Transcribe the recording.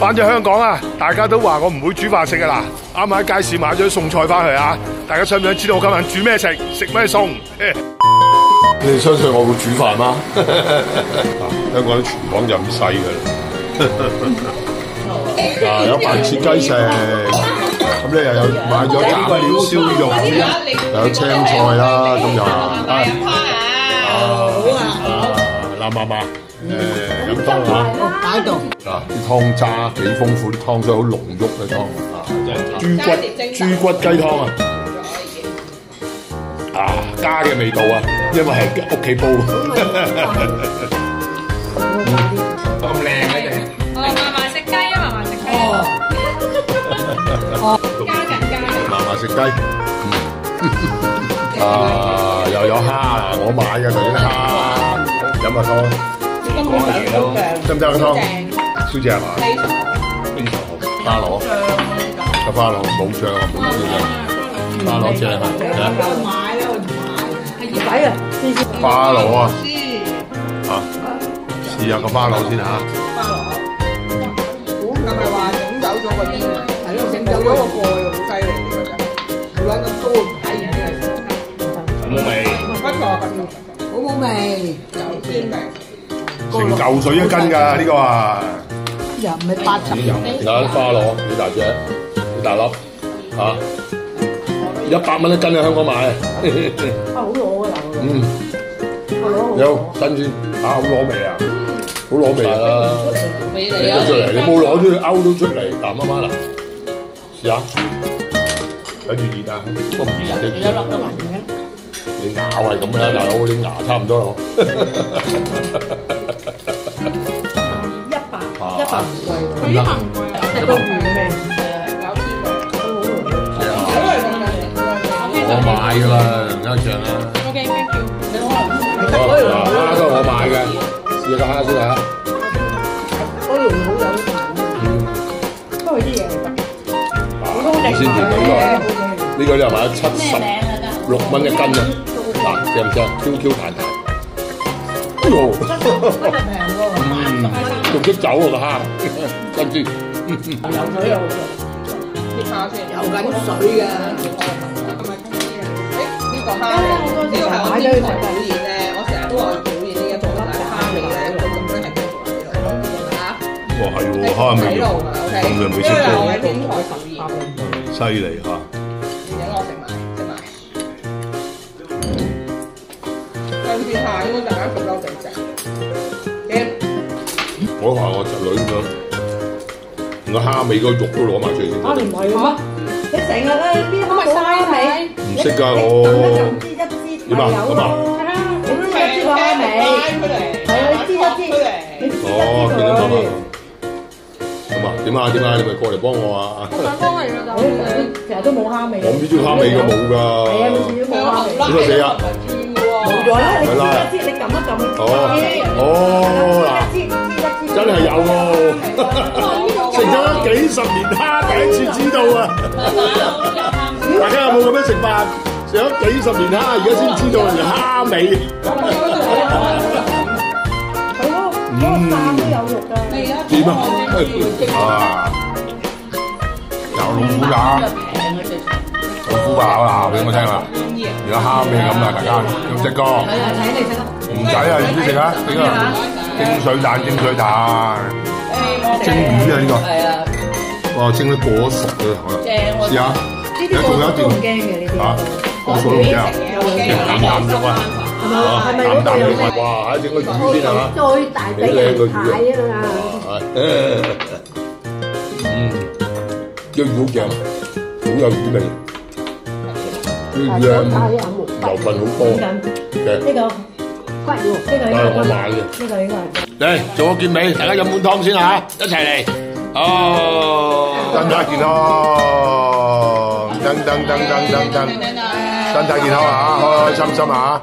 翻咗香港啊，大家都話我唔會煮飯食噶啦。啱啱喺街市買咗啲餸菜翻去啊，大家想唔想知道我今晚煮咩食，食咩餸？你哋相信我會煮飯嗎？香港啲廚房就咁細噶啦。啊，有白切雞食，咁你又有買咗炸料燒肉，又有青菜啦，咁又啊，嗱媽媽，誒飲湯嚇。擺度。啊！啲湯渣幾豐富，啲湯水好濃郁嘅湯啊！豬骨豬骨雞湯啊！啊，家嘅味道啊，因為係屋企煲。咁靚嘅你，哦，嫲嫲食雞啊，嫲嫲食雞。加緊加緊。嫲嫲食雞。啊，又有蝦啊！我買嘅就啲蝦，飲下湯。講下嘢咯，得唔得個湯？超正係嘛？非常好，花螺，個花螺冇醬啊，冇醬啊，花螺正啊，買咯，唔買。係二位啊，花螺啊，啊，試下個花螺先嚇。係咪話整走咗個？係咯，整走咗個蓋好犀利嘅真係，要揾個刀睇完嘅。冇味，不錯不錯，好冇味。成嚿水一斤㗎呢個啊！又唔係八十。睇下啲花螺幾大隻，幾大粒嚇，一百蚊一斤喺香港買。啊，好攞㗎啦。嗯，有新鮮啊，好攞味啊，好攞味啊！你攞出嚟，你冇攞出去勾到出嚟，嗱媽媽啦，試下，跟住熱啊，都唔熱嘅。有粒都還嘅。你咬係咁啦，大佬啲牙差唔多咯。一百一百唔貴喎。咁啦，食到原味。有鮮味。我買㗎啦，唔一樣啦。OK thank you。好，嗱蝦都係我買嘅，試下個蝦先嚇。嗰條好有彈。不過啲嘢嗱，先甜呢個，呢個你係買七十六蚊一斤啊！嗱，正唔正？Q Q 彈彈。仲識走啊個蝦，跟住 有水有啲蝦先。有緊水㗎。係咪通啲啊？誒呢個蝦咧，呢個係我表演咧，我成日都話表演呢一個蝦味咧，佢咁樣係。哇係喎，蝦味。咁樣未識因為我過喺天台表現，犀利嚇。下應該大家熟夠地食。嘅我話我侄女咁樣，連個蝦尾個肉都攞埋出嚟先。啊，唔係咩？你成日咧邊蝦冇蝦尾？唔識㗎我。一支一支點啊一支個蝦尾。係啊，一支。一支哦，見到個咁啊。咁啊，點啊點啊，你咪過嚟幫我啊！想幫你㗎你你成日都冇蝦味。我呢啲蝦尾都冇㗎。係啊，你始終冇蝦味。邊個死啊？冇咗啦，你知一支，你撳一撳。哦哦嗱。真係有喎！食咗幾十年蝦，第一次知道啊！大家有冇咁樣食飯？食咗幾十年蝦，而家先知道人哋蝦尾。佢嗰個嗰個飯都有肉㗎。點啊？啊！有老虎㗎，老虎話鬧俾我聽啦。而家蝦咩咁啦，大家有隻歌。唔使啊，唔使食啊，食啊！蒸水蛋，蒸水蛋，蒸魚啊呢個。係啊，哇，蒸得過熟嘅，好啦，試下。呢而家仲有一啲都唔段驚嘅呢啲。嚇，過熟都唔驚啊！淡淡肉啊，啊，係咪淡淡肉啊！哇，整個魚先啊！最大幾靚個魚啊！蟹啊！係，嗯，個魚好正，好有魚味。啲魚啊，油份好多嘅。呢個骨肉，呢個應該啊，我買嘅。呢個應該係。嚟做個結尾，大家飲碗湯先嚇，一齊嚟。哦，身體健康，噔噔噔噔噔噔，身體健康啊，開開心心啊！